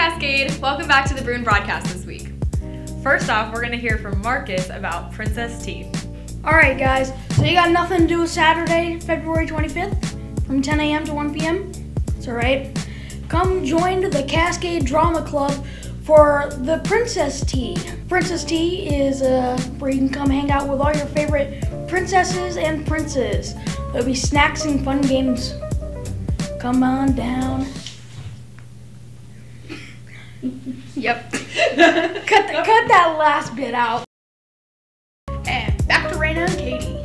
Cascade, welcome back to the Bruin broadcast this week. First off, we're going to hear from Marcus about Princess Tea. All right, guys. So you got nothing to do Saturday, February 25th, from 10 a.m. to 1 p.m. It's all right. Come join the Cascade Drama Club for the Princess Tea. Princess Tea is uh, where you can come hang out with all your favorite princesses and princes. There'll be snacks and fun games. Come on down. Yep. cut, the, cut that last bit out. And back to Raina and Katie.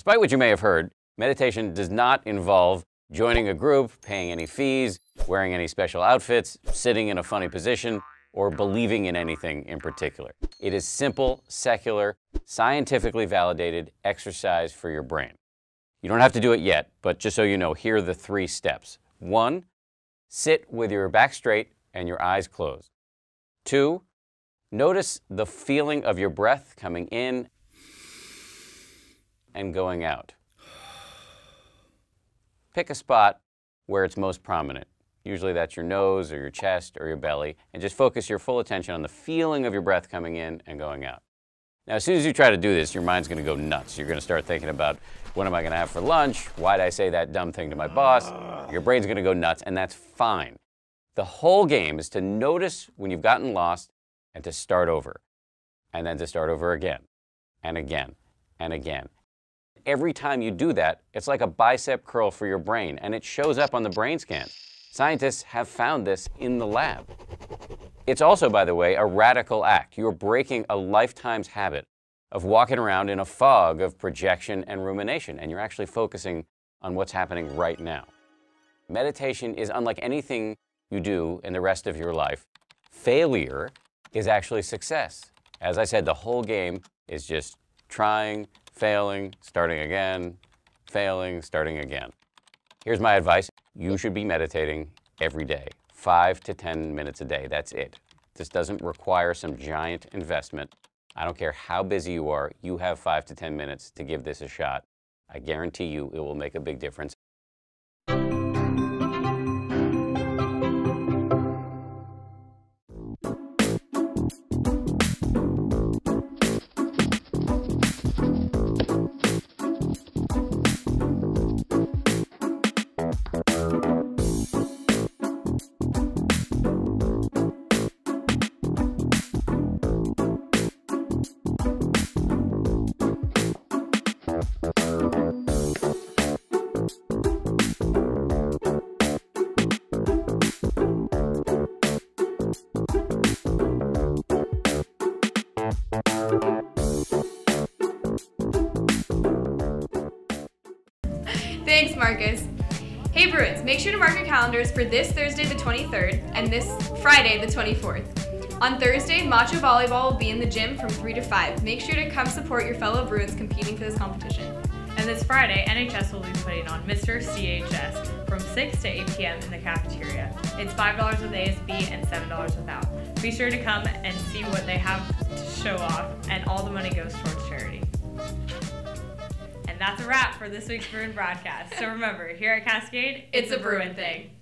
Despite what you may have heard, meditation does not involve joining a group, paying any fees, wearing any special outfits, sitting in a funny position, or believing in anything in particular. It is simple, secular, scientifically validated exercise for your brain. You don't have to do it yet, but just so you know, here are the three steps. One, sit with your back straight and your eyes closed. Two, notice the feeling of your breath coming in and going out. Pick a spot where it's most prominent. Usually that's your nose or your chest or your belly, and just focus your full attention on the feeling of your breath coming in and going out. Now, as soon as you try to do this, your mind's going to go nuts. You're going to start thinking about what am I going to have for lunch? Why did I say that dumb thing to my boss? Your brain's going to go nuts, and that's fine. The whole game is to notice when you've gotten lost and to start over, and then to start over again, and again, and again. Every time you do that, it's like a bicep curl for your brain, and it shows up on the brain scan. Scientists have found this in the lab. It's also, by the way, a radical act. You're breaking a lifetime's habit of walking around in a fog of projection and rumination, and you're actually focusing on what's happening right now. Meditation is unlike anything you do in the rest of your life. Failure is actually success. As I said, the whole game is just trying, failing, starting again, failing, starting again. Here's my advice. You should be meditating every day, five to 10 minutes a day. That's it. This doesn't require some giant investment. I don't care how busy you are, you have five to 10 minutes to give this a shot. I guarantee you it will make a big difference. Thanks, Marcus. Hey Bruins, make sure to mark your calendars for this Thursday the 23rd and this Friday the 24th. On Thursday, Macho Volleyball will be in the gym from 3 to 5. Make sure to come support your fellow Bruins competing for this competition. And this Friday, NHS will be putting on Mr. CHS from 6 to 8 p.m. in the cafeteria. It's $5 with ASB and $7 without. Be sure to come and see what they have to show off, and all the money goes towards charity. That's a wrap for this week's Bruin broadcast. So remember, here at Cascade, It's a Bruin thing.